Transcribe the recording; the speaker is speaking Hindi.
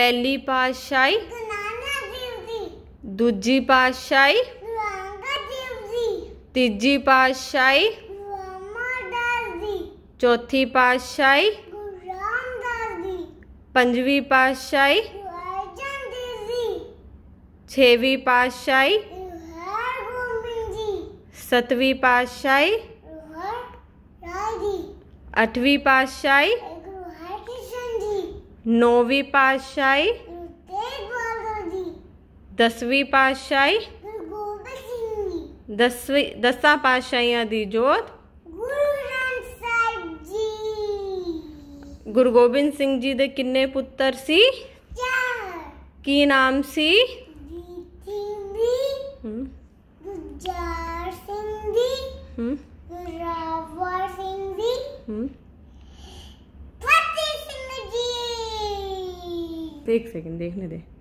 ਪਹਿਲੀ ਪਾਤਸ਼ਾਹੀ ਗੁਰੂ ਨਾਨਕ ਦੇਵ ਜੀ ਦੂਜੀ ਪਾਤਸ਼ਾਹੀ ਗੁਰੂ ਅੰਗਦ ਦੇਵ ਜੀ ਤੀਜੀ ਪਾਤਸ਼ਾਹੀ ਗੁਰੂ ਅਮਰਦਾਸ ਜੀ ਚੌਥੀ ਪਾਤਸ਼ਾਹੀ ਗੁਰੂ ਰਾਮਦਾਸ ਜੀ ਪੰਜਵੀਂ ਪਾਤਸ਼ਾਹੀ ਗੁਰੂ ਅਰਜਨ ਦੇਵ ਜੀ ਛੇਵੀਂ ਪਾਤਸ਼ਾਹੀ ਗੁਰੂ ਹਰਗੋਬਿੰਦ ਜੀ ਸਤਵੀਂ ਪਾਤਸ਼ਾਹੀ ਗੁਰੂ ਹਰ ਰਾਏ ਜੀ ਅੱਠਵੀਂ ਪਾਤਸ਼ਾਹੀ ਗੁਰੂ ਹਰਕ੍ਰਿਸ਼ਨ नौवीं पातशाही। दसवीं पातशाही। दसवीं दसा पातशाहियाँ दी जोत। गुरु गोबिंद सिंह जी दे किन्ने पुत्र सी? की नाम सी? गुरजाल सिंह जी। गुरावर ਜੀ एक सेकंड देखने दे।